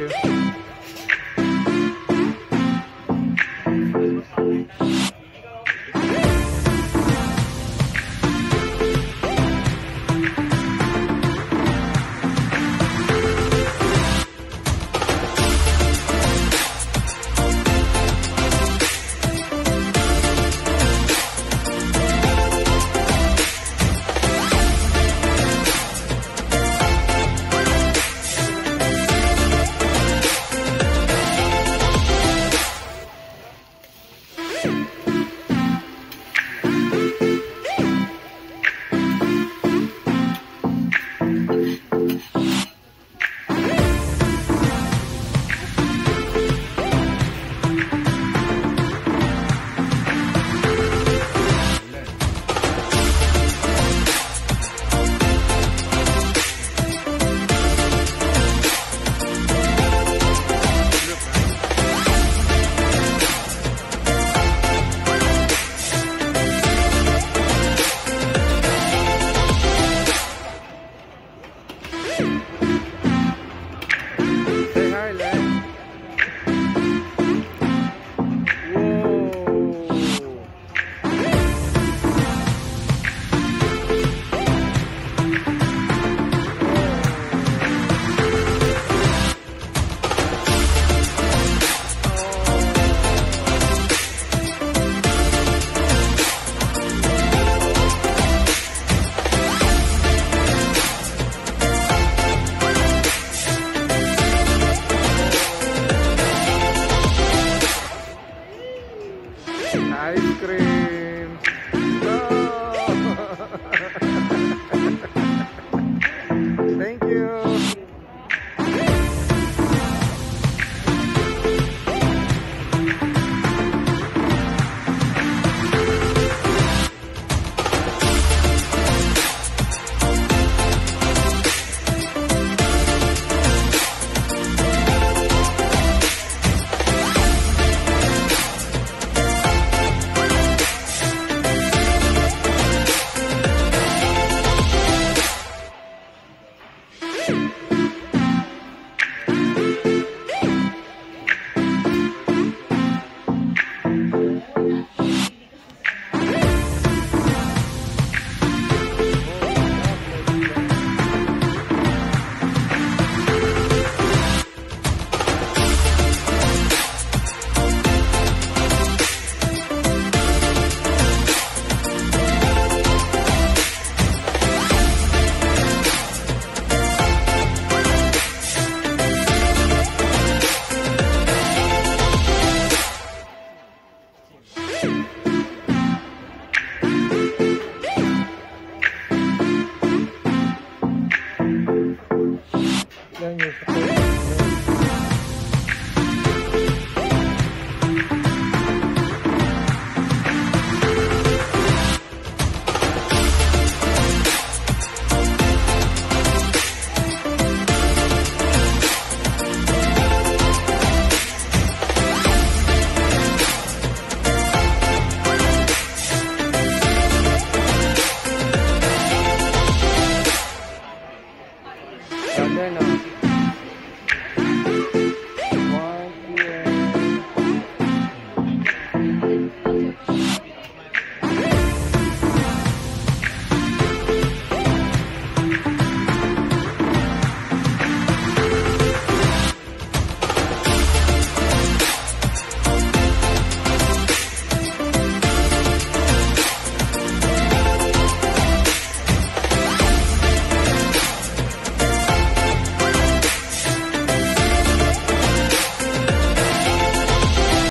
okay. ice cream. No. เ在呢